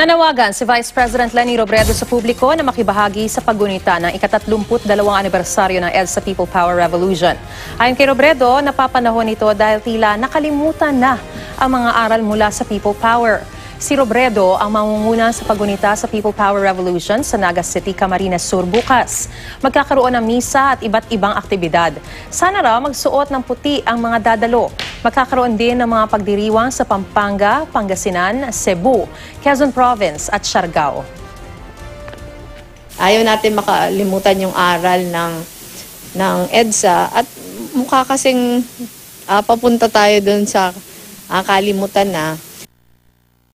Nanawagan si Vice President Lenny Robredo sa publiko na makibahagi sa paggunita ng ikatatlumput dalawang anibersaryo ng EDSA People Power Revolution. Ayon kay Robredo, napapanahon ito dahil tila nakalimutan na ang mga aral mula sa People Power. Si Robredo ang mangunguna sa paggunita sa People Power Revolution sa Naga City, Camarines Sur bukas. Magkakaroon ng misa at iba't ibang aktibidad. Sana raw magsuot ng puti ang mga dadalo. Magkakaroon din ng mga pagdiriwang sa Pampanga, Pangasinan, Cebu, Quezon Province at Siargao. Ayaw natin makalimutan yung aral ng ng EDSA at mukha kasing ah, papunta tayo doon sa ah, kalimutan na